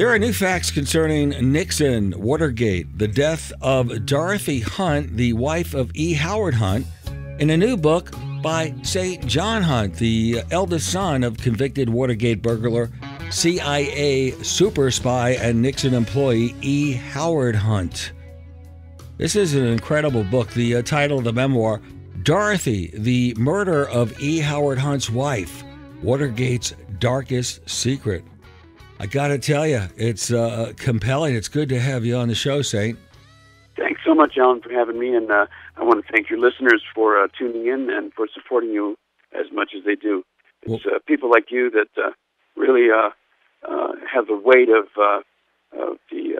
There are new facts concerning Nixon, Watergate, the death of Dorothy Hunt, the wife of E. Howard Hunt, in a new book by St. John Hunt, the eldest son of convicted Watergate burglar, CIA super spy, and Nixon employee E. Howard Hunt. This is an incredible book. The uh, title of the memoir Dorothy, the murder of E. Howard Hunt's wife, Watergate's darkest secret. I got to tell you, it's uh, compelling. It's good to have you on the show, Saint. Thanks so much, Allan, for having me. And uh, I want to thank your listeners for uh, tuning in and for supporting you as much as they do. It's well, uh, people like you that uh, really uh, have the weight of, of the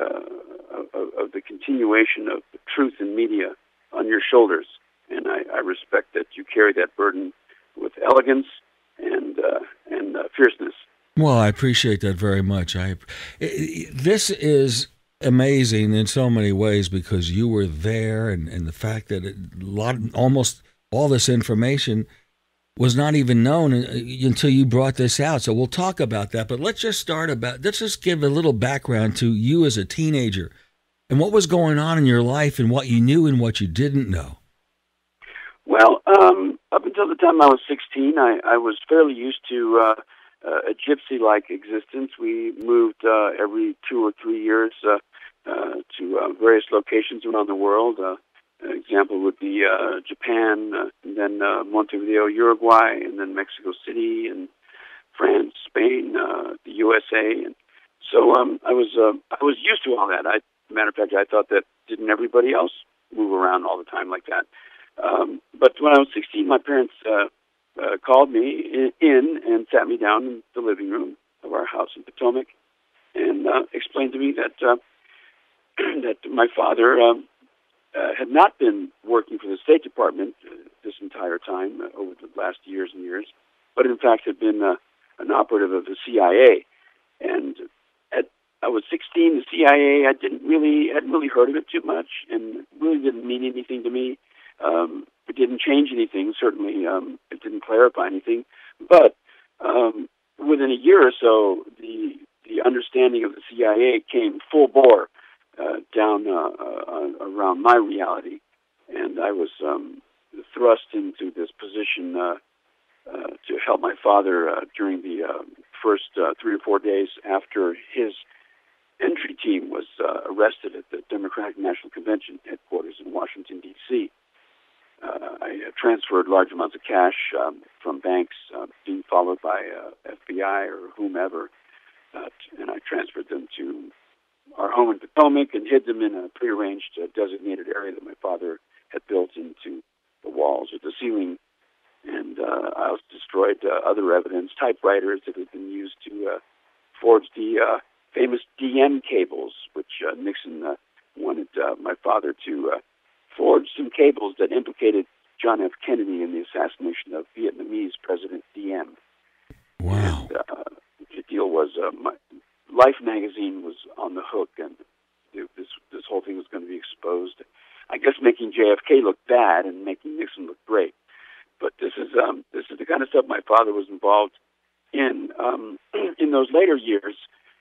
of, of, the continuation of the truth in media on your shoulders. And I, I respect that you carry that burden with elegance and and fierceness. Well, I appreciate that very much. I this is amazing in so many ways because you were there, and, and the fact that a lot, almost all this information was not even known uh, until you brought this out. So we'll talk about that. But let's just start about. Let's just give a little background to you as a teenager, and what was going on in your life, and what you knew and what you didn't know. Well, um, up until the time I was 16, I, I was fairly used to. Uh, uh, a gypsy-like existence. We moved uh, every two or three years uh, to various locations around the world. An example would be Japan, and then Montevideo, Uruguay, and then Mexico City, and France, Spain, the USA, and so um, I was I was used to all that. I, matter of fact, I thought that didn't everybody else move around all the time like that. Um, but when I was 16, my parents uh, uh, called me in and sat me down in the living room of our house in Potomac and uh, explained to me that uh, that my father um, uh, had not been working for the State Department uh, this entire time uh, over the last years and years, but in fact had been uh, an operative of the CIA. And at I was 16, the CIA I didn't really hadn't really heard of it too much, and really didn't mean anything to me. Um, it didn't change anything. Certainly, um, it didn't clarify anything. But um, within a year or so, the the understanding of the CIA came full bore uh, down uh, uh, around my reality, and I was um, thrust into this position uh, uh, to help my father uh, during the first three or four days after his entry team was arrested at the Democratic National Convention headquarters in Washington D.C uh, I transferred large amounts of cash um, from banks, uh, being followed by uh, FBI or whomever, uh, and I transferred them to our home in Potomac and hid them in a prearranged uh, designated area that my father had built into the walls or the ceiling. And uh, I also destroyed uh, other evidence, typewriters that had been used to uh, forge the uh, famous Diem cables, which uh, Nixon uh, wanted uh, my father to uh, forged some cables that implicated John F. Kennedy in the assassination of Vietnamese President Diem. Wow. And, uh, the deal was uh, my, Life magazine was on the hook, and this this whole thing was going to be exposed. I guess making JFK look bad and making Nixon look great. But this is um, this is the kind of stuff my father was involved in. Um, in those later years,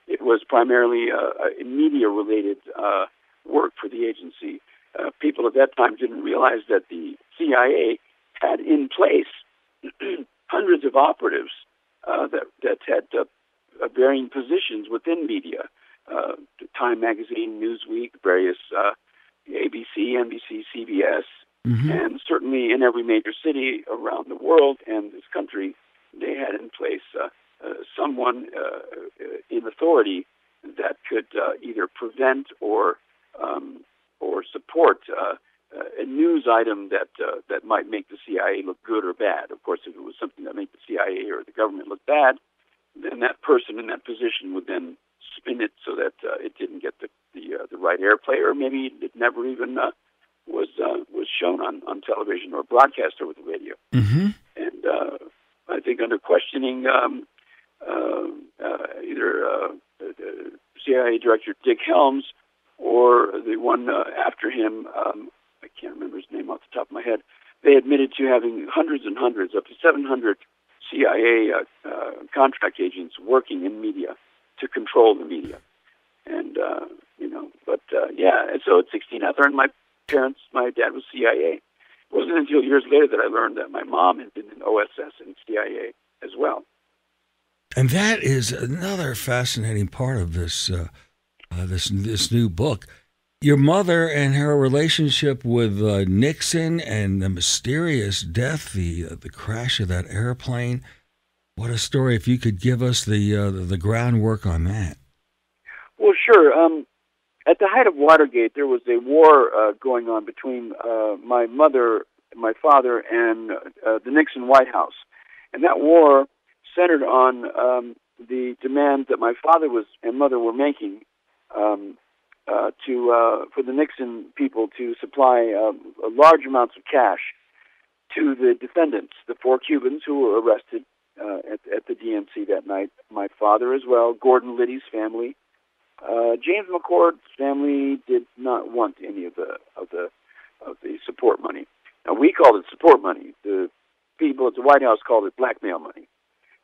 it was primarily uh, media related uh, work for the agency uh, people at that time didn't realize that the CIA had in place hundreds of operatives uh, that that had uh, varying positions within media. Uh, Time Magazine, Newsweek, various uh, ABC, NBC, CBS, mm-hmm. and certainly in every major city around the world and this country, they had in place uh, uh, someone uh, in authority that could uh, either prevent or um, or support uh, uh, a news item that uh, that might make the CIA look good or bad. Of course, if it was something that made the CIA or the government look bad, then that person in that position would then spin it so that uh, it didn't get the the, uh, the right airplay, or maybe it never even uh, was uh, was shown on, on television or broadcast over the radio. Mm-hmm. And uh, I think under questioning, um, uh, uh, either uh, CIA Director Dick Helms or the one uh, after him, um, I can't remember his name off the top of my head, they admitted to having hundreds and hundreds, up to 700 CIA uh, uh, contract agents working in media to control the media. and uh, you know, but uh, yeah. And so at 16, I learned my parents, my dad was CIA. It wasn't until years later that I learned that my mom had been in OSS and CIA as well. And that is another fascinating part of this uh, uh, this this new book. Your mother and her relationship with uh, Nixon and the mysterious death, the uh, the crash of that airplane. What a story! If you could give us the uh, the groundwork on that. Well, sure. Um, at the height of Watergate, there was a war uh, going on between uh, my mother, my father, and the Nixon White House, and that war centered on um, the demand that my father was and mother were making um, uh, to uh, for the Nixon people to supply um, large amounts of cash to the defendants, the four Cubans who were arrested uh, at, at the DNC that night. My father as well, Gordon Liddy's family, uh, James McCord's family did not want any of the of the of the support money. Now we called it support money. The people at the White House called it blackmail money.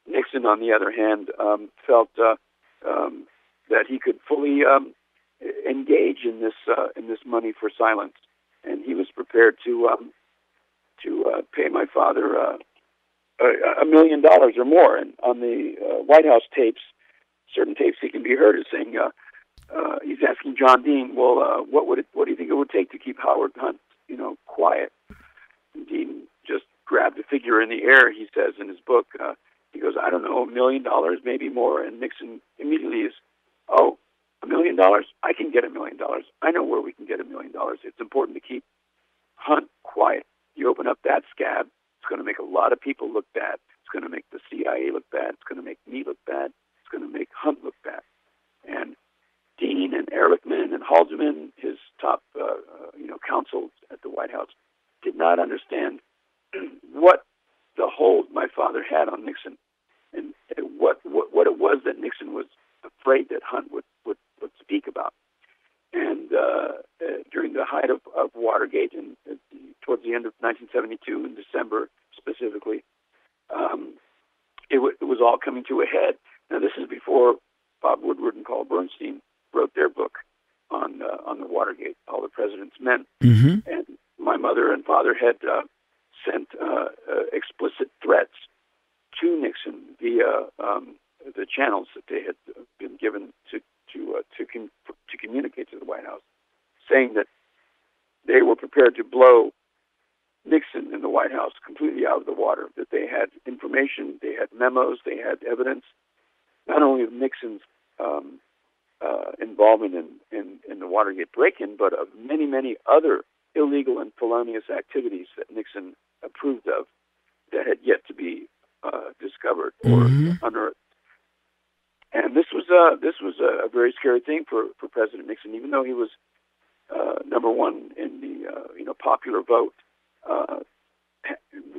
Nixon, on the other hand, um, felt uh, um, that he could fully um, engage in this uh, in this money for silence, and he was prepared to um, to uh, pay my father uh, a, million dollars or more. And on the uh, White House tapes, certain tapes he can be heard as saying, uh, uh, he's asking John Dean, well, uh, what would it, what do you think it would take to keep Howard Hunt, you know, quiet? And Dean just grabbed a figure in the air. He says in his book, uh, he goes, I don't know, a million dollars, maybe more. And Nixon immediately is, oh, a million dollars? I can get a million dollars. I know where we can get a million dollars. It's important to keep Hunt quiet. You open up that scab, it's going to make a lot of people look bad. It's going to make the CIA look bad. It's going to make me look bad. It's going to make Hunt look bad. And Dean and Ehrlichman and Haldeman, his top, uh, uh, you know, counsel at the White House, did not understand what the hold my father had on Nixon, and what what, what it was that Nixon was afraid that Hunt would would, would speak about. And uh, uh, during the height of, of Watergate, and uh, towards the end of 1972, in December specifically, um, it, w- it was all coming to a head. Now, this is before Bob Woodward and Carl Bernstein wrote their book on uh, on the Watergate, All the President's Men, mm-hmm. and my mother and father had uh, sent uh, uh, explicit threats to Nixon via um, the channels that they had given to to uh, to com- to communicate to the White House, saying that they were prepared to blow Nixon in the White House completely out of the water. That they had information, they had memos, they had evidence, not only of Nixon's um, uh, involvement in, in, in the Watergate break-in, but of many, many other illegal and felonious activities that Nixon approved of that had yet to be uh, discovered or mm-hmm. unearthed. And this was a this was a, very scary thing for, for President Nixon, even though he was uh, number one in the uh, you know popular vote. Uh,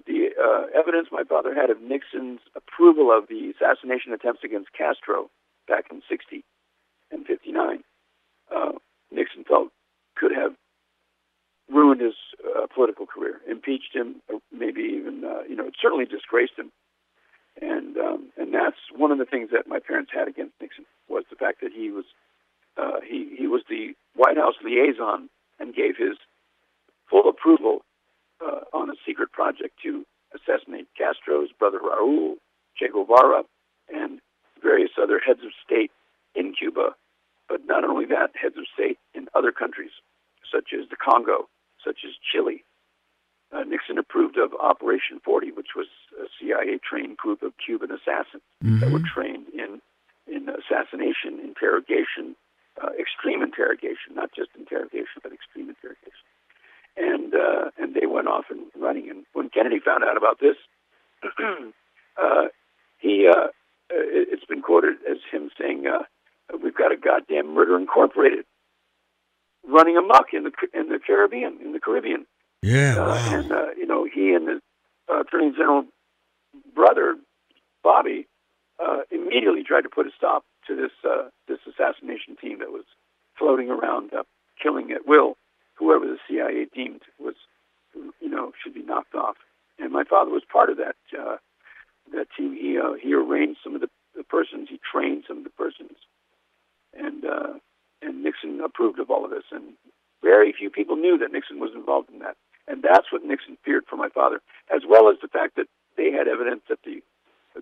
the uh, evidence my father had of Nixon's approval of the assassination attempts against Castro back in '60 and 59, uh, Nixon felt could have ruined his uh, political career, impeached him, maybe even, uh, you know, certainly disgraced him. And um, and that's one of the things that my parents had against Nixon was the fact that he was uh, he he was the White House liaison and gave his full approval uh, on a secret project to assassinate Castro's brother Raul, Che Guevara, and various other heads of state in Cuba, but not only that, heads of state in other countries, such as the Congo, such as Chile. Uh, Nixon approved of Operation 40, which was a CIA-trained group of Cuban assassins mm-hmm. that were trained in in assassination, interrogation, uh, extreme interrogation, not just interrogation, but extreme interrogation. And uh, and they went off and running. And when Kennedy found out about this, uh, he uh, it's been quoted as him saying, uh, we've got a goddamn Murder Incorporated running amok in the in the Caribbean in the Caribbean. Yeah, uh, wow. And uh, you know, he and his uh, Attorney General brother Bobby uh, immediately tried to put a stop to this uh, this assassination team that was floating around, uh, killing at will whoever the CIA deemed was, you know, should be knocked off. And my father was part of that uh, that team. He uh, he arranged some of the, the persons, he trained some of the persons and uh, and Nixon approved of all of this, and very few people knew that Nixon was involved in that. And that's what Nixon feared for my father, as well as the fact that they had evidence that the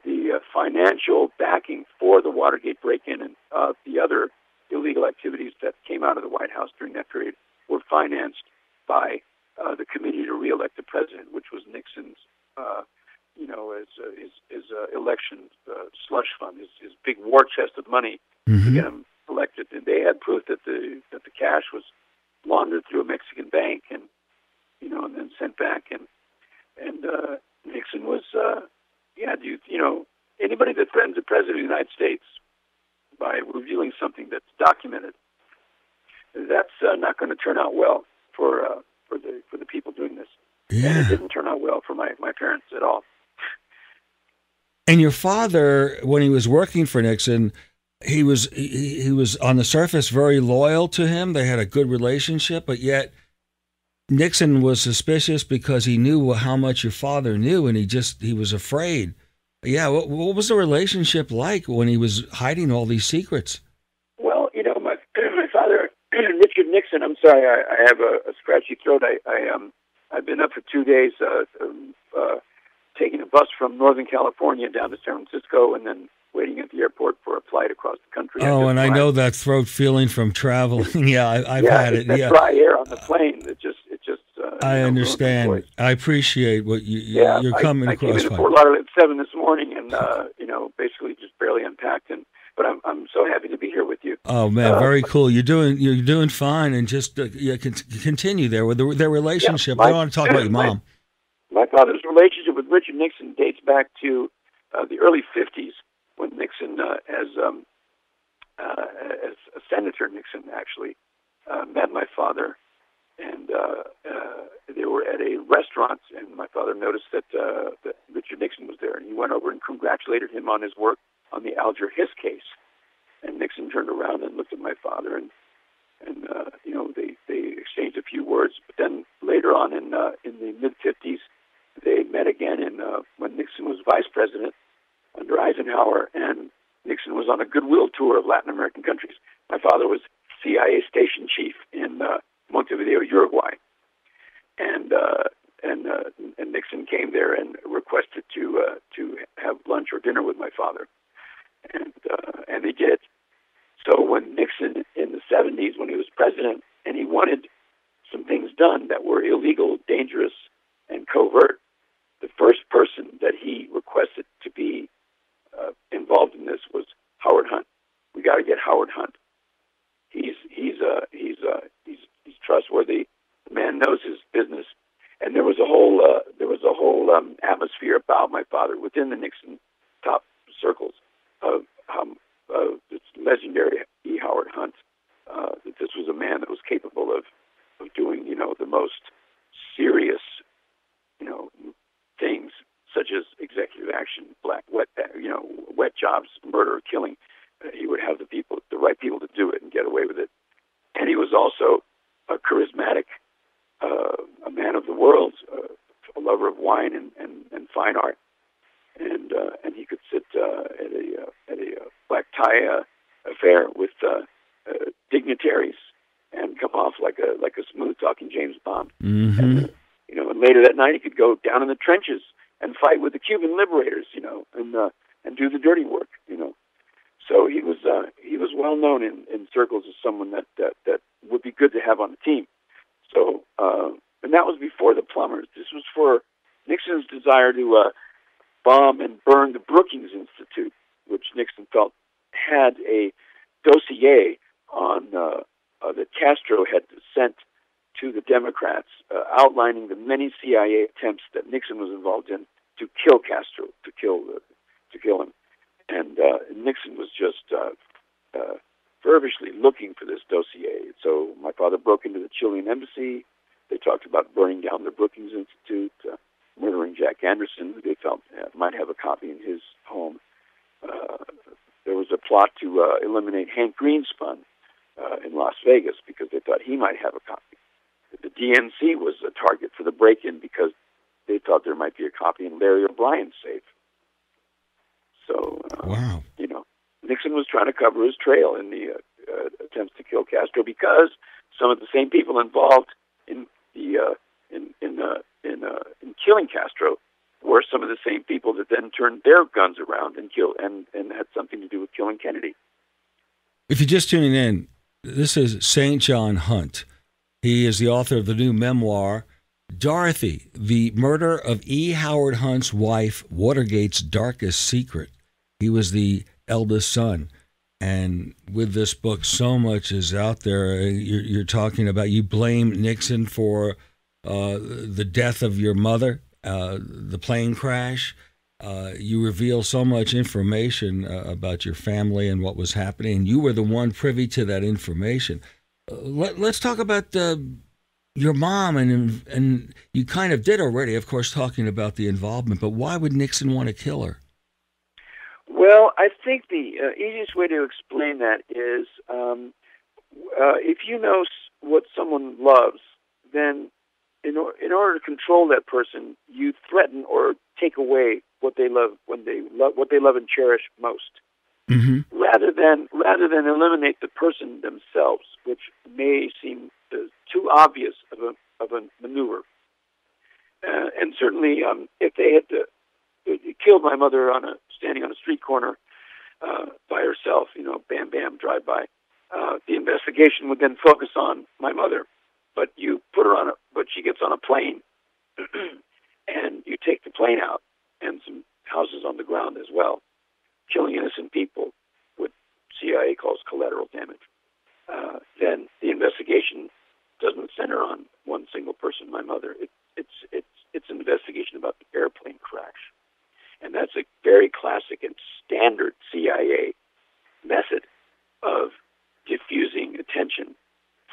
the uh, financial backing for the Watergate break-in and uh, the other illegal activities that came out of the White House during that period were financed by uh, the Committee to Re-elect the President, which was Nixon's, uh, you know, his uh, his, his uh, election uh, slush fund, his, his big war chest of money mm-hmm. to get him elected. And they had proof that the that the cash was laundered through a Mexican bank and you know, and then sent back. And and uh, Nixon was, uh, yeah, you you know, anybody that threatens the president of the United States by revealing something that's documented, that's uh, not going to turn out well for uh, for the for the people doing this. Yeah. And it didn't turn out well for my my parents at all. And your father, when he was working for Nixon, he was he, he was on the surface very loyal to him. They had a good relationship, but yet Nixon was suspicious because he knew how much your father knew, and he just he was afraid. Yeah, what, what was the relationship like when he was hiding all these secrets? Well, you know, my my father, Richard Nixon. I'm sorry, I, I have a, a scratchy throat. I, I um I've been up for two days, uh, um, uh, taking a bus from Northern California down to San Francisco, and then waiting at the airport for a flight across the country. Oh, and I know that throat feeling from traveling. yeah, I, have yeah, had it. That yeah, dry air on the plane. It just, it just. Uh, I understand. I appreciate what you, Yeah, you're I- coming I, across. came in. Fort Lauderdale at seven this morning, and uh, you know, basically just barely unpacked. And but I'm I'm so happy to be here with you. Oh man, Uh, very cool. You're doing you're doing fine, and just uh, yeah, continue there with the, their relationship. my- I want to talk about your mom. My father's relationship with Richard Nixon dates back to uh, the early '50s when Nixon, uh, as um, uh, as a senator, Nixon actually uh, met my father, and uh, uh, they were at a restaurant, and my father noticed that uh, that Richard Nixon was there, and he went over and congratulated him on his work on the Alger Hiss case. And Nixon turned around and looked at my father, and and uh, you know they they exchanged a few words. But then later on in uh, in the mid '50s, they met again, in uh, when Nixon was vice president under Eisenhower, and Nixon was on a goodwill tour of Latin American countries. My father was CIA station chief in uh, Montevideo, Uruguay, and uh, and uh, and Nixon came there and requested to uh, to have lunch or dinner with my father, and uh, and they did. So when Nixon in the 70s, when he was president, and he wanted some things done that were illegal, dangerous, and covert, the first person that he requested to be uh, involved in this was Howard Hunt. We got to get Howard Hunt. He's he's uh, he's uh, he's he's trustworthy. The man knows his business. And there was a whole uh, there was a whole um, atmosphere about my father within the Nixon top circles of um, uh, this legendary E. Howard Hunt. Uh, that this was a man that was capable of of doing you know the most serious you know things such as executive action, black wet you know wet jobs, murder, killing. Uh, he would have the people, the right people, to do it and get away with it. And he was also a charismatic, uh, a man of the world, uh, a lover of wine and, and, and fine art. And uh, and he could sit uh, at a uh, at a uh, black tie uh, affair with uh, uh, dignitaries and come off like a like a smooth talking James Bond. hmm You know, and later that night he could go down in the trenches and fight with the Cuban liberators. You know, and uh, and do the dirty work. You know, so he was uh, he was well known in, in circles as someone that, that that would be good to have on the team. So uh, and that was before the plumbers. This was for Nixon's desire to uh, bomb and burn the Brookings Institute, which Nixon felt had a dossier on uh, uh, that Castro had sent to the Democrats, uh, outlining the many CIA attempts that Nixon was involved in to kill Castro, to kill to kill him, and uh, Nixon was just uh, uh, fervently looking for this dossier. So my father broke into the Chilean embassy. They talked about burning down the Brookings Institute, uh, murdering Jack Anderson, who they felt might have a copy in his home. There was a plot to eliminate Hank Greenspun in Las Vegas because they thought he might have a copy. DNC was a target for the break-in because they thought there might be a copy in Larry O'Brien's safe. So, uh, Wow. you know, Nixon was trying to cover his trail in the uh, uh, attempts to kill Castro because some of the same people involved in the uh, in in uh, in, uh, in killing Castro were some of the same people that then turned their guns around and killed and and had something to do with killing Kennedy. If you're just tuning in, this is St. John Hunt. He is the author of the new memoir, Dorothy, the murder of E. Howard Hunt's wife, Watergate's darkest secret. He was the eldest son. And with this book, so much is out there. You're, you're talking about, you blame Nixon for uh, the death of your mother, uh, the plane crash. Uh, you reveal so much information uh, about your family and what was happening. And you were the one privy to that information. Let, us talk about uh, your mom, and and you kind of did already, of course, talking about the involvement. But why would Nixon want to kill her? Well, I think the uh, easiest way to explain that is um, uh, if you know what someone loves, then in, or, in order to control that person, you threaten or take away what they love when they love what they love and cherish most, mm-hmm. rather than rather than eliminate the person themselves, which may seem uh, too obvious of a of a maneuver. Uh, and certainly, um, if they had to, killed my mother on a standing on a street corner uh, by herself, you know, bam, bam, drive by. Uh, the investigation would then focus on my mother, but you put her on a, but she gets on a plane, and you take the plane out and some houses on the ground as well, killing innocent people, what CIA calls collateral damage. Uh, then the investigation doesn't center on one single person, my mother. It, it's it's it's an investigation about the airplane crash. And that's a very classic and standard CIA method of diffusing attention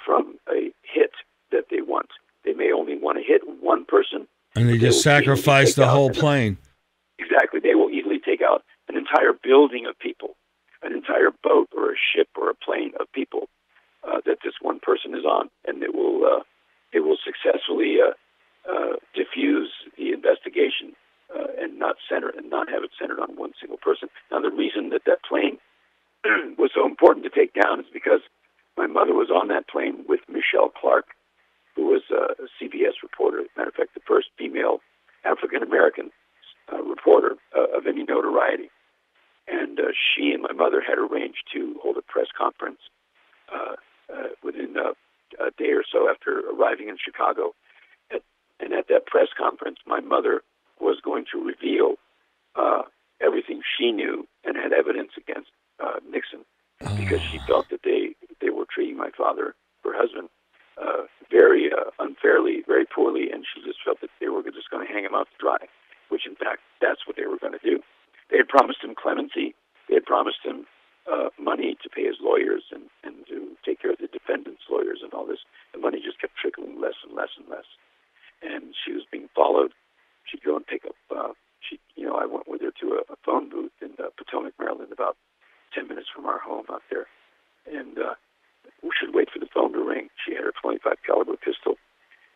from a hit that they want. They may only want to hit one person. And they just they sacrifice the whole plane. Exactly. They will easily take out an entire building of people, an entire boat or a ship or a plane of people uh, that this one person is on, and it will uh, it will successfully uh, uh diffuse the investigation uh, and not center and not have it centered on one single person. Now, the reason that that plane was so important to take down is because my mother was on that plane with Michele Clark, who was a CBS reporter. As a matter of fact, the first female African American uh, reporter uh, of any notoriety. And uh, she and my mother had arranged to hold a press conference uh, uh, within a, a day or so after arriving in Chicago. At, and at that press conference, my mother was going to reveal uh, everything she knew and had evidence against uh, Nixon because she felt that they they were treating my father, her husband, uh, very uh, unfairly, very poorly, and she just felt that they were just going to hang him out to dry, which in fact that's what they were going to do. They had promised him clemency. They had promised him uh, money to pay his lawyers and, and to take care of the defendant's lawyers and all this. The money just kept trickling less and less and less. And she was being followed she'd go and pick up. Uh, she, you know, I went with her to a, a phone booth in uh, Potomac, Maryland, about ten minutes from our home out there, and uh, we should wait for the phone to ring. She had her 25 caliber pistol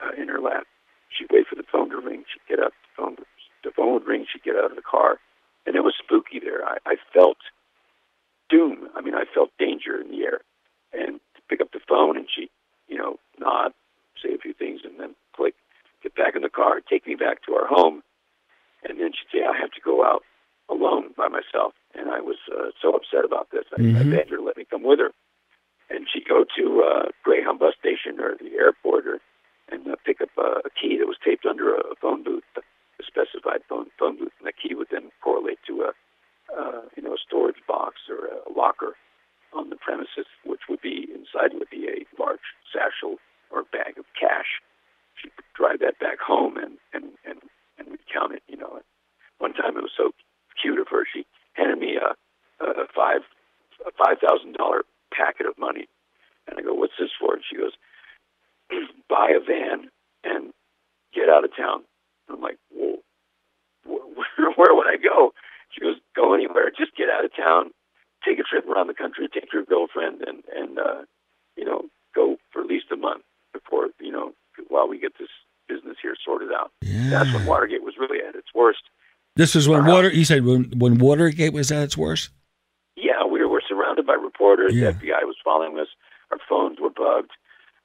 uh, in her lap. She'd wait for the phone to ring. She'd get up. The phone, the phone would ring. She'd get out of the car, and it was spooky there. I, I felt doom. I mean, I felt danger in the air. And to pick up the phone, and she, you know, nod, say a few things, and then click get back in the car, take me back to our home, and then she'd say, I have to go out alone by myself. And I was uh, so upset about this. I, mm-hmm. I begged her to let me come with her. And she'd go to uh, Greyhound bus station or the airport or, and uh, pick up a, a key that was taped under a, a phone booth, a specified phone, phone booth. And the key would then correlate to a, uh, you know, a storage box or a locker on the premises, which would be inside would be a large satchel or bag of cash she would drive that back home and and and and we'd count it. You know, one time it was so cute of her. She handed me a, a five a five thousand dollar packet of money, and I go, "What's this for?" And she goes, "Buy a van and get out of town." And I'm like, "Whoa, where, where would I go?" She goes, "Go anywhere. Just get out of town. Take a trip around the country. Take your girlfriend, and and uh, you know, go for at least a month before you know while we get this business here sorted out. Yeah. That's when hmm. Watergate was really at its worst. This is when uh, water. You said when when Watergate was at its worst. Yeah, we were, surrounded by reporters. Yeah. FBI was following us. Our phones were bugged.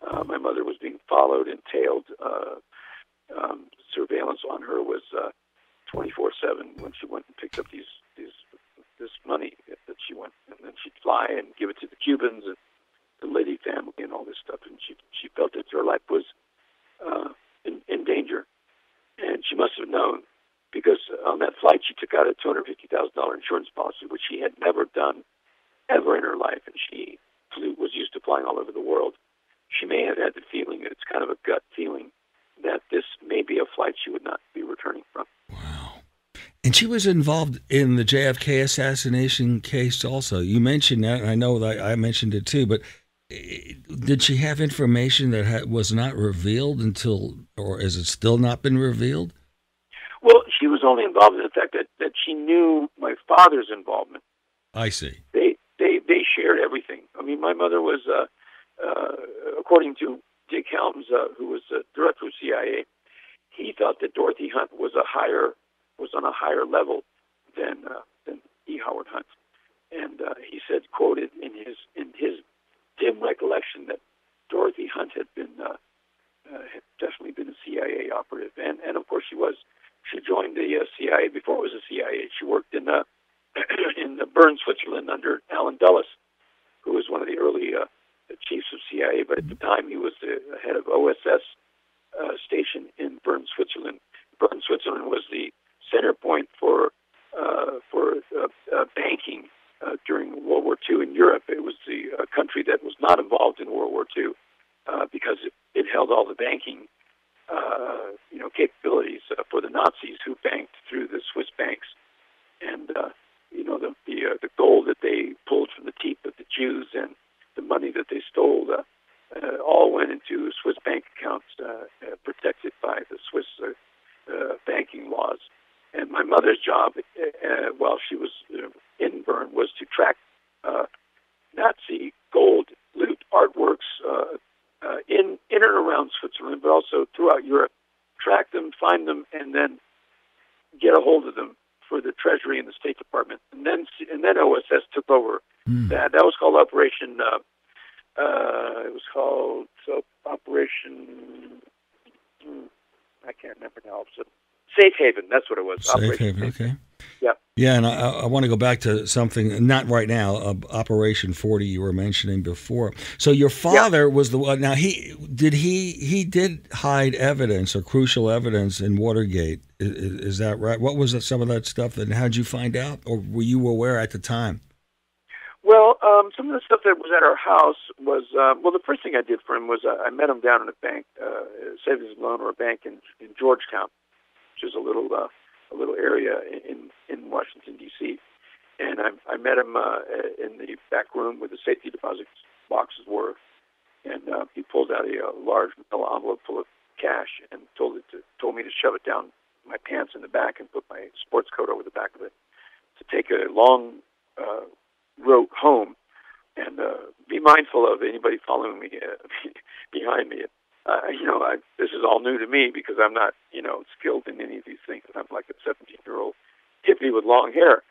Uh, my mother was being followed and tailed. Uh, um, surveillance on her was uh, 24/7 when she went and picked up these these this money that she went, and then she'd fly and give it to the Cubans and the Liddy family and all this stuff. And she she felt that her life was uh, in, in danger, and she must have known because on that flight she took out a two hundred fifty thousand dollar insurance policy, which she had never done ever in her life, and she flew, was used to flying all over the world. She may have had the feeling that it's kind of a gut feeling that this may be a flight she would not be returning from. Wow. And she was involved in the JFK assassination case also. You mentioned that, and I know that I mentioned it too, but eh, did she have information that was not revealed until, or has it still not been revealed? Well, she was only involved in the fact that, that she knew my father's involvement. I see. They they they shared everything. I mean, my mother was, uh, uh, according to Dick Helms, uh, who was the director of CIA, he thought that Dorothy Hunt was a higher was on a higher level than uh, than E. Howard Hunt, and uh, he said, quoted in his in his dim recollection, that Dorothy Hunt had been uh, uh, had definitely been a CIA operative, and and of course she was. She joined the uh, CIA before it was a CIA. She worked in uh, in Bern, Switzerland, under Allen Dulles, who was one of the early uh, chiefs of CIA. But at the time, he was the head of OSS uh, station in Bern, Switzerland. Bern, Switzerland was the center point for uh, for uh, uh, banking during World War II in Europe. It was the country that was not involved in World War II because it, it held all the banking, you know, capabilities for the Nazis who banked through the Swiss banks, and uh, you know the the, uh, the gold that they pulled from the teeth of the Jews and the money that they stole. Uh, uh, all went into Swiss bank accounts uh, uh, protected by the Swiss uh, uh, banking laws. And my mother's job, uh, uh, while she was uh, in Bern, was to track uh, Nazi gold loot artworks uh, uh, in in and around Switzerland, but also throughout Europe. Track them, find them, and then get a hold of them for the Treasury and the State Department. And then and then OSS took over Mm. that. That was called Operation. Uh, uh, it was called so Operation. hmm, I can't remember now. So, Safe Haven. That's what it was. Safe haven, okay. Yep. Yeah, and I, I want to go back to something, not right now, uh, Operation 40 you were mentioning before. So your father was the one, now he, did he, he did hide evidence or crucial evidence in Watergate. Is, is that right? What was some of that stuff and how'd you find out or were you aware at the time? Well, um, some of the stuff that was at our house was uh, well. The first thing I did for him was uh, I met him down in a bank, uh, savings loan or a bank in, in Georgetown, which is a little uh, a little area in in Washington D.C. And I, I met him uh, in the back room where the safety deposit boxes were, and uh, he pulled out a, a large envelope full of cash and told it to, told me to shove it down my pants in the back and put my sports coat over the back of it to take a long uh, route home and uh, be mindful of anybody following me uh, behind me. Uh, you know, I, this is all new to me because I'm not, you know, skilled in any of these things. I'm like a 17 year old hippie with long hair,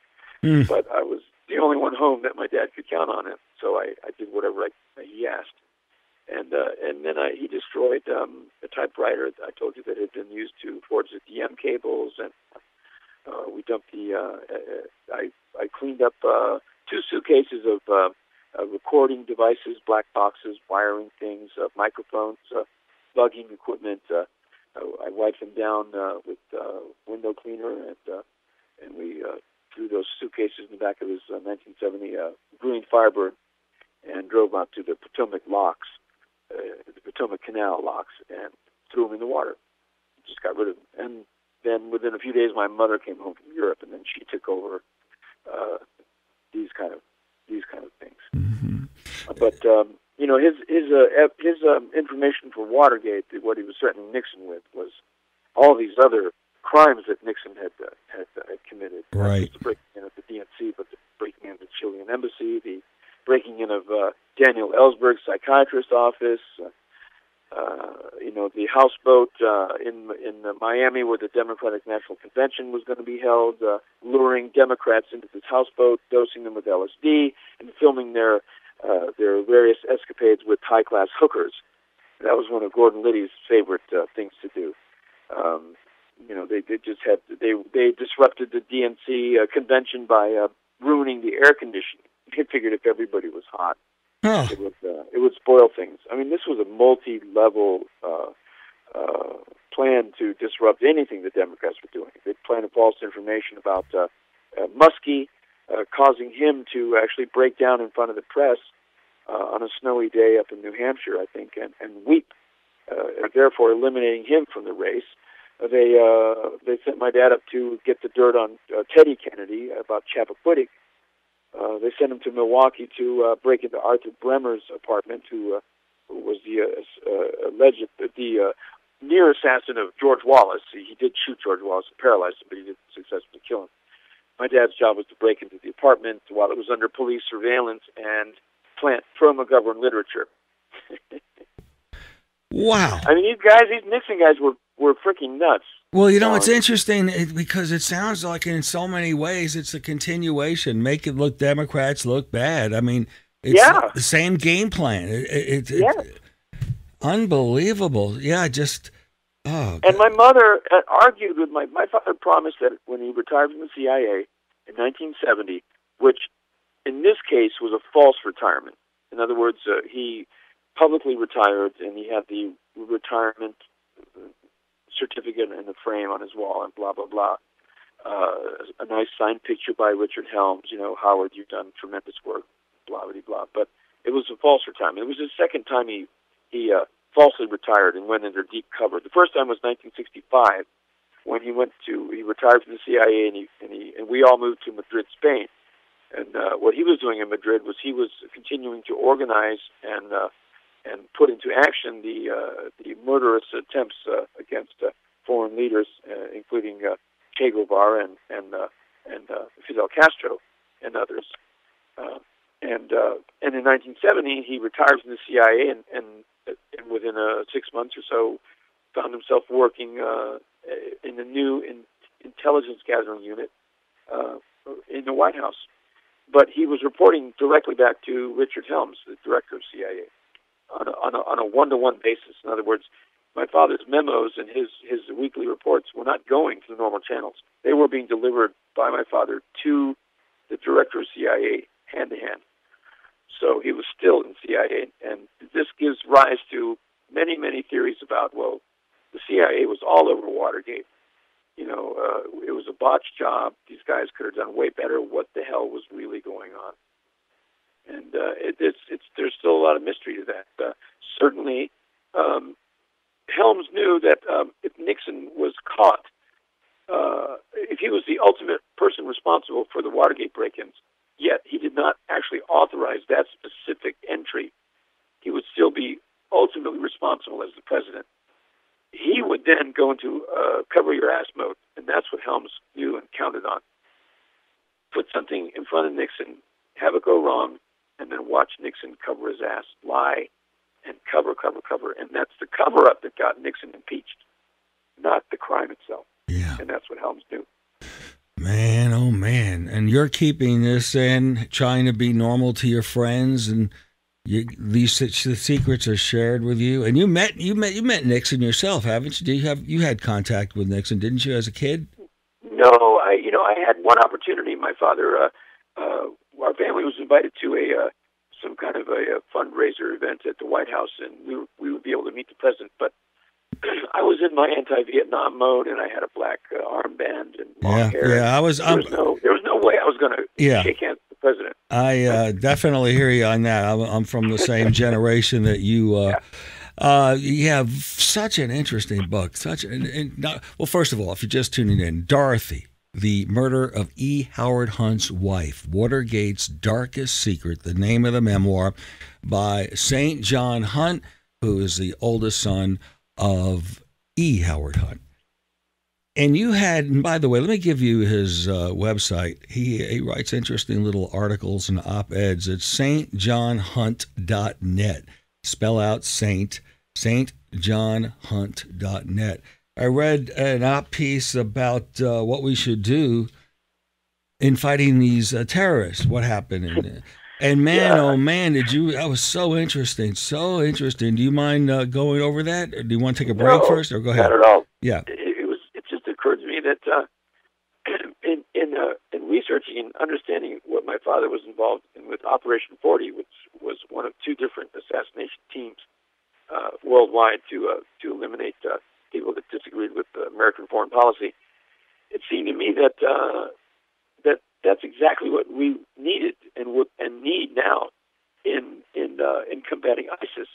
Mm. but I was the only one home that my dad could count on him. So I, I did whatever I, he asked. And uh, and then I, he destroyed um, a typewriter that I told you that had been used to forge the Diem cables, and uh, we dumped the. Uh, uh, I I cleaned up uh, two suitcases of uh, uh, recording devices, black boxes, wiring things, uh, microphones, uh, bugging equipment. Uh, I wiped them down uh, with uh, window cleaner, and uh, and we uh, threw those suitcases in the back of his uh, 1970 uh, green Firebird, and drove out to the Potomac locks, uh, the Potomac Canal locks, and threw them in the water. Just got rid of them. And then within a few days, my mother came home from Europe, and then she took over uh, these kind of these kind of things. hmm But um, you know, his his uh, his um, information for Watergate, what he was threatening Nixon with, was all these other crimes that Nixon had uh, had, uh, had committed. Right. the breaking in of the DNC, but the breaking in of the Chilean embassy, the breaking in of uh, Daniel Ellsberg's psychiatrist's office, uh, uh, you know, the houseboat uh, in in uh, Miami, where the Democratic National Convention was going to be held, uh, luring Democrats into this houseboat, dosing them with LSD, and filming their uh, their various escapades with high class hookers. That was one of Gordon Liddy's favorite uh, things to do. Um, you know, they, they just had they they disrupted the DNC uh, convention by uh, ruining the air conditioning. They figured if everybody was hot, Huh. it would uh, it would spoil things. I mean, this was a multi-level uh, uh, plan to disrupt anything the Democrats were doing. They planted false information about uh, uh, Muskie, uh, causing him to actually break down in front of the press uh, on a snowy day up in New Hampshire, I think, and, and weep, uh, therefore eliminating him from the race. Uh, they uh, they sent my dad up to get the dirt on uh, Teddy Kennedy about Chappaquiddick. Uh, they sent him to Milwaukee to uh, break into Arthur Bremer's apartment, who, uh, was the uh, uh, alleged the uh, near assassin of George Wallace. He, he did shoot George Wallace and paralyze him, but he didn't successfully kill him. My dad's job was to break into the apartment while it was under police surveillance and plant pro-McGovern literature. Wow. I mean, these guys, these Nixon guys, were were freaking nuts. Well, you know, it's Um, interesting because it sounds like in so many ways it's a continuation. Make it look Democrats look bad. I mean, it's Yeah. the same game plan. It, it, it, Yes. Unbelievable. Yeah, just oh. And my mother uh, argued with my my father. Promised that when he retired from the CIA in 1970, which in this case was a false retirement. In other words, uh, he publicly retired and he had the retirement certificate in the frame on his wall and blah blah blah. Uh, a nice signed picture by Richard Helms. You know, Howard, you've done tremendous work. Blah blah blah. But it was a false retirement. It was his second time he he uh, falsely retired and went under deep cover. The first time was 1965 when he went to he retired from the CIA and he and he and we all moved to Madrid, Spain. And uh, what he was doing in Madrid was he was continuing to organize and uh, and put into action the uh, the murderous attempts uh, against uh, foreign leaders, uh, including uh, Che Guevara and and uh, and uh, Fidel Castro and others. Uh, and uh, and in 1970 he retired from the CIA and and, and within uh, six months or so found himself working uh, in the new in, intelligence gathering unit uh, in the White House. But he was reporting directly back to Richard Helms, the director of CIA, on a, on a, on a one-to-one basis. In other words, my father's memos and his his weekly reports were not going to the normal channels. They were being delivered by my father to the director of CIA hand to hand. So he was still in CIA, and this gives rise to many, many theories about well, the CIA was all over Watergate. You know, uh, it was a botched job. These guys could have done way better. What the hell was really going on? And uh, it, it's it's there's still a lot of mystery to that. Uh, certainly, um, Helms knew that um, if Nixon was caught, uh, if he was the ultimate person responsible for the Watergate break-ins, yet he did not actually authorize that specific entry, he would still be ultimately responsible as the president. He would then go into uh, cover your ass mode, and that's what Helms knew and counted on. Put something in front of Nixon, have it go wrong, and then watch Nixon cover his ass, lie, and cover, cover, cover. And that's the cover up that got Nixon impeached, not the crime itself. Yeah. And that's what Helms knew. Oh man. And you're keeping this in, trying to be normal to your friends and you, these the secrets are shared with you. And you met you met you met Nixon yourself, haven't you? Do you have you had contact with Nixon, didn't you, as a kid? No, I you know I had one opportunity. My father, uh, uh, our family was invited to a uh, some kind of a, a fundraiser event at the White House, and we were, we would be able to meet the president. But I was in my anti-Vietnam mode, and I had a black uh, armband and long Yeah, hair. yeah. I was There I'm, was no there was no way I was going to Yeah. shake hands with the president. I uh, definitely hear you on that. I'm, I'm from the same generation that you. Uh, uh, you have such an interesting book. Such an, and not, well, first of all, if you're just tuning in, Dorothy, the murder of E. Howard Hunt's wife, Watergate's darkest secret, the name of the memoir, by Saint John Hunt, who is the oldest son of E. Howard Hunt. And you had, and by the way, let me give you his uh, website. He, he writes interesting little articles and op eds at stjohnhunt.net. Spell out Saint, Saint stjohnhunt.net. I read an op piece about uh, what we should do in fighting these uh, terrorists. What happened? And, and man, yeah. oh man, did you? That was so interesting, so interesting. Do you mind uh, going over that? Or do you want to take a break no, first, or go ahead? Not at all. Yeah. It, it was. It just occurred to me that uh, in in uh, in researching and understanding what my father was involved in with Operation Forty, which was one of two different assassination teams uh, worldwide to uh, to eliminate uh, people that disagreed with American foreign policy. It seemed to me that uh, that that's exactly what we needed and and need now in in uh, in combating ISIS.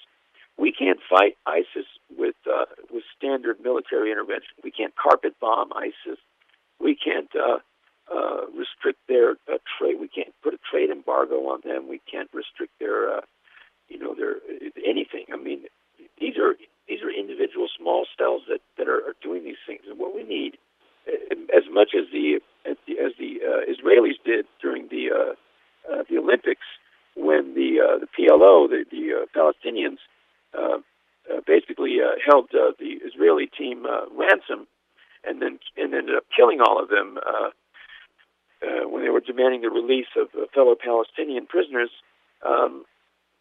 We can't fight ISIS with uh, with standard military intervention. We can't carpet bomb ISIS. We can't uh, uh, restrict their uh, trade. We can't put a trade embargo on them. We can't restrict their, uh, you know, their anything. I mean, these are these are individual small cells that that are, are doing these things. And what we need, as much as the as the, as the uh, Israelis did during the uh, uh, the Olympics, when the uh, the PLO, the the uh, Palestinians, uh, uh, basically uh, held uh, the Israeli team uh, ransom, and then and ended up killing all of them uh, uh, when they were demanding the release of uh, fellow Palestinian prisoners. Um,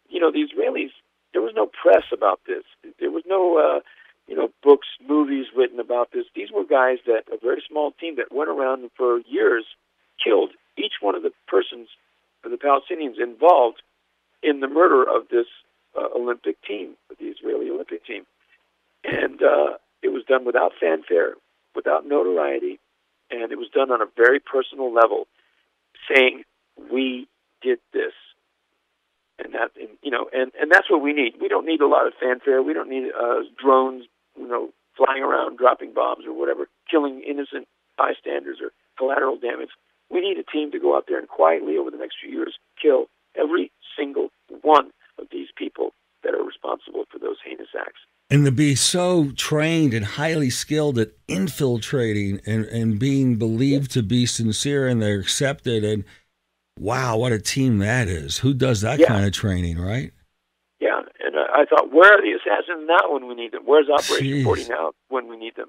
you know, the Israelis there was no press about this. There was no, uh, you know, books, movies written about this. These were guys that a very small team that went around and for years killed each one of the persons, of the Palestinians involved in the murder of this uh, Olympic team, the Israeli Olympic team, and uh, it was done without fanfare, without notoriety, and it was done on a very personal level, saying, "We did this." and that and, you know and and that's what we need. We don't need a lot of fanfare. We don't need uh drones you know flying around dropping bombs or whatever killing innocent bystanders or collateral damage we need a team to go out there and quietly over the next few years kill every single one of these people that are responsible for those heinous acts and to be so trained and highly skilled at infiltrating and, and being believed to be sincere and they're accepted and Wow, what a team that is. Who does that yeah. kind of training, right? Yeah, and I, I thought, where are the assassins now when we need them? Where's Operation Jeez. 40 now when we need them?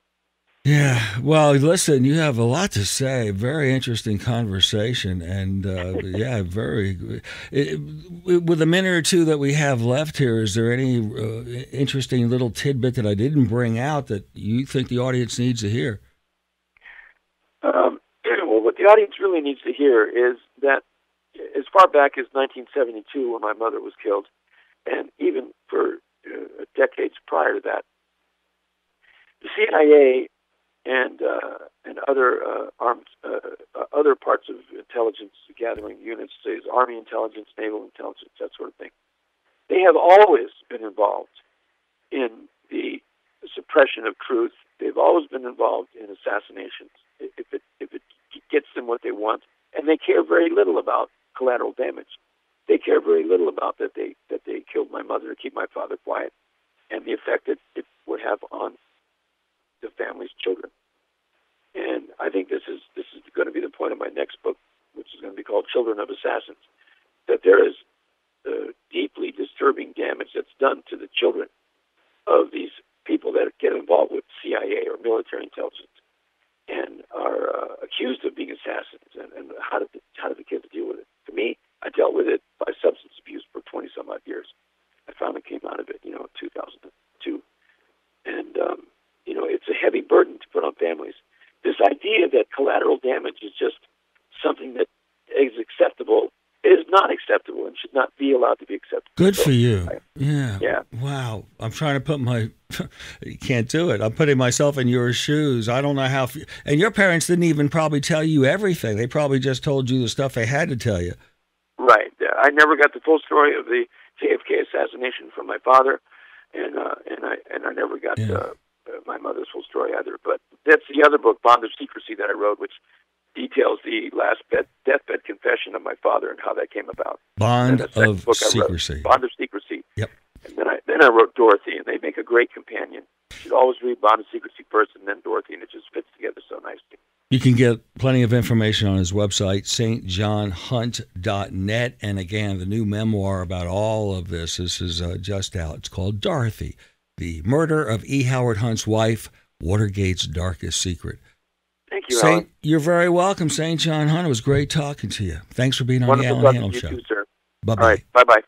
Yeah, well, listen, you have a lot to say. Very interesting conversation, and uh, yeah, very. It, with a minute or two that we have left here, is there any uh, interesting little tidbit that I didn't bring out that you think the audience needs to hear? Um, well, what the audience really needs to hear is that as far back as 1972 when my mother was killed, and even for uh, decades prior to that, the CIA and uh, and other uh, armed uh, uh, other parts of intelligence gathering units, say Army intelligence, naval intelligence, that sort of thing, they have always been involved in the suppression of truth. They've always been involved in assassinations if it if it gets them what they want, and they care very little about collateral damage. They care very little about that they that they killed my mother to keep my father quiet, and the effect that it would have on the family's children. And I think this is this is going to be the point of my next book, which is going to be called Children of Assassins. That there is uh, deeply disturbing damage that's done to the children of these people that get involved with CIA or military intelligence and are uh, accused of being assassins. And, and how did the, how did the kids deal with it? To me, I dealt with it by substance abuse for 20 some odd years. I finally came out of it, you know, in 2002. And, um, you know, it's a heavy burden to put on families. This idea that collateral damage is just something that is acceptable is not acceptable and should not be allowed to be acceptable. Good for you. I, yeah. Yeah. Wow. I'm trying to put my, you can't do it. I'm putting myself in your shoes. I don't know how, and your parents didn't even probably tell you everything. They probably just told you the stuff they had to tell you. Right. I never got the full story of the JFK assassination from my father, and uh, and I and I never got yeah. uh, my mother's full story either. But that's the other book, Bond of Secrecy, that I wrote, which details the last bed, deathbed confession of my father and how that came about. Bond of Secrecy. Bond of Secrecy. Yep. And then I then I wrote Dorothy, and they make a great companion. You should always read Bond of Secrecy first, and then Dorothy, and it just fits together so nicely. You can get plenty of information on his website, stjohnhunt.net. And again, the new memoir about all of this, this is uh, just out. It's called Dorothy The Murder of E. Howard Hunt's Wife, Watergate's Darkest Secret. Thank you, Saint, Allan. you're very welcome, St. John Hunt. It was great talking to you. Thanks for being on Wonderful the Allan you Show. too, sir. Bye All right. Bye bye.